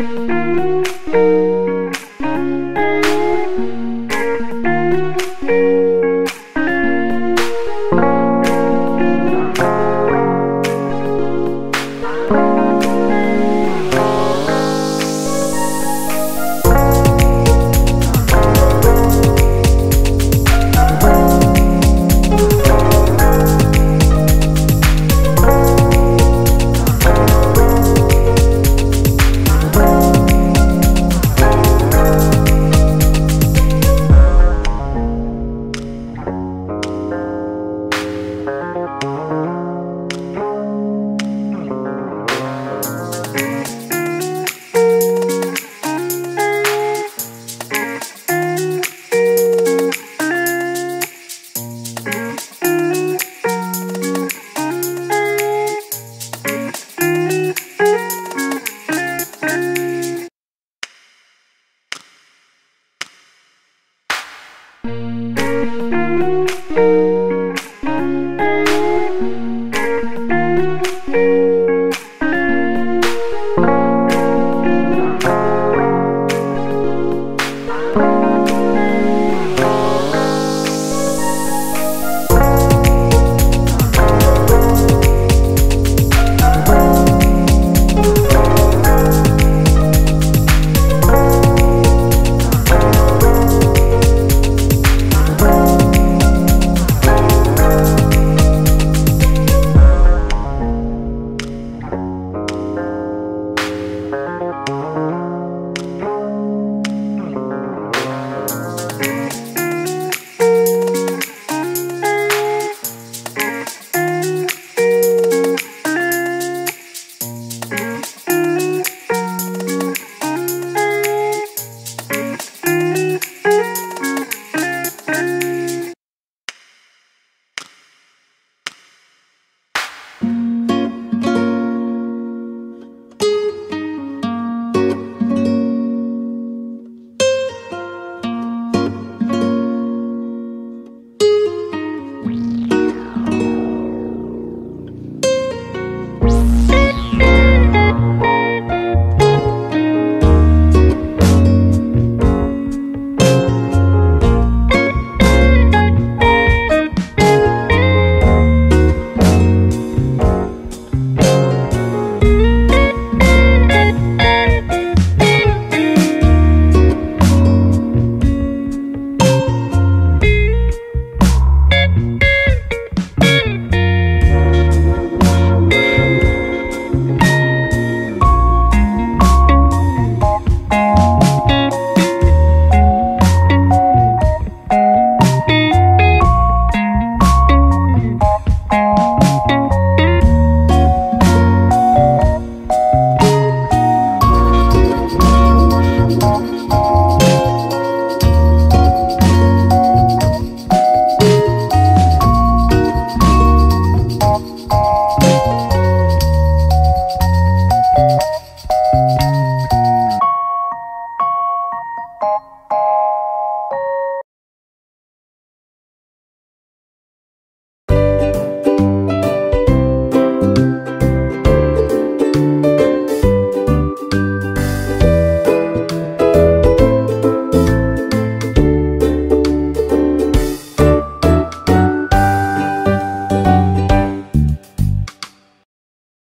Música Música